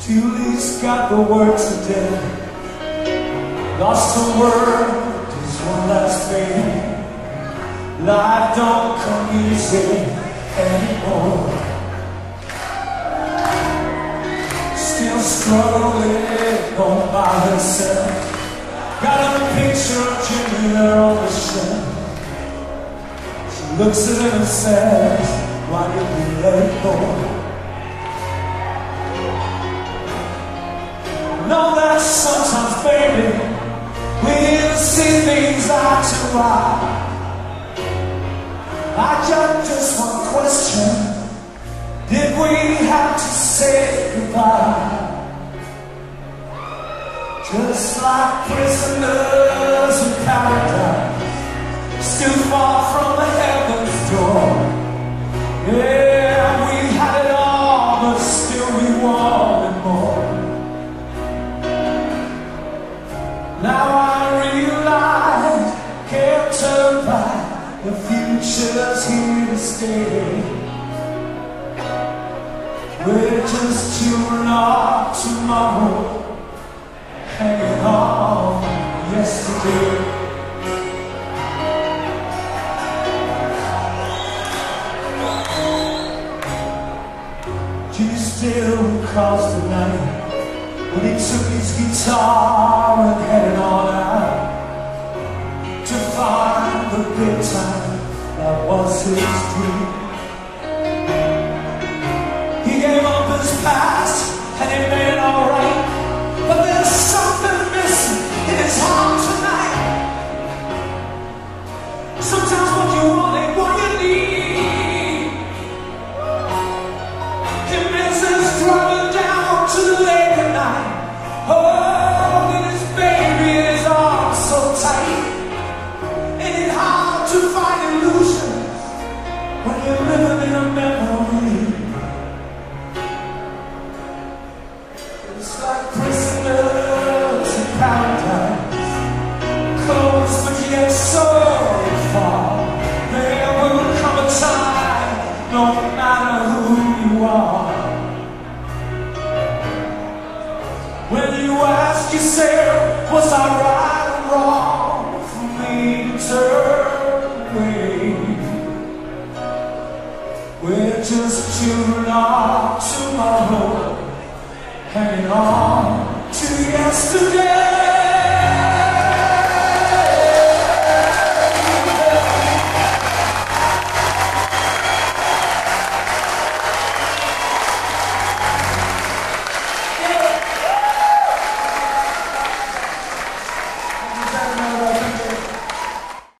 Julie's got the word today. Lost a word is one last thing. Life don't come easy anymore. Still struggling all by herself. Got a picture of Jimmy there on the shelf. She looks at him and says, Why did we let go? Sometimes, baby, we see things eye to eye. I got just one question. Did we have to say goodbye? Just like prisoners in paradise, Now I realize, can't turn back, the future's here to stay. We're just children of tomorrow hanging on yesterday. Jimmy still recalls the night when he took his guitar all 16 no matter who you are, when you ask yourself, was I right or wrong for me to turn away? We're just children of tomorrow hanging on to yesterday.